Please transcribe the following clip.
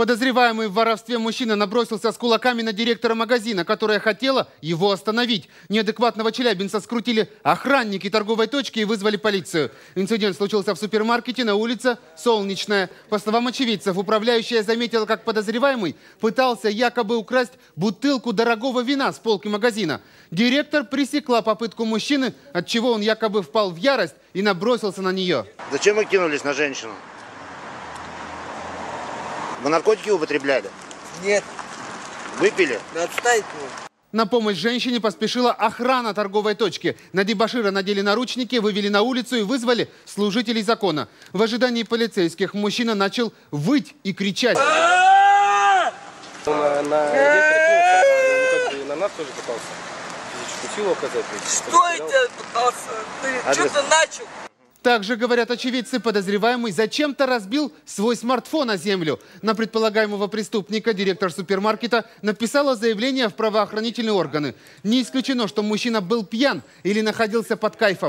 Подозреваемый в воровстве мужчина набросился с кулаками на директора магазина, которая хотела его остановить. Неадекватного челябинца скрутили охранники торговой точки и вызвали полицию. Инцидент случился в супермаркете на улице Солнечная. По словам очевидцев, управляющая заметила, как подозреваемый пытался якобы украсть бутылку дорогого вина с полки магазина. Директор пресекла попытку мужчины, от чего он якобы впал в ярость и набросился на нее. Зачем вы кинулись на женщину? Вы наркотики употребляли? Нет, Выпили? да отставить его. На помощь женщине поспешила охрана торговой точки. На дебашира надели наручники, вывели на улицу и вызвали служителей закона. В ожидании полицейских мужчина начал выть и кричать. Он на, на на нас тоже пытался физическую силу оказать. Что я тебя пытался? Ты Адрес. что-то начал? Также, говорят очевидцы, подозреваемый зачем-то разбил свой смартфон о землю. На предполагаемого преступника директор супермаркета написала заявление в правоохранительные органы. Не исключено, что мужчина был пьян или находился под кайфом.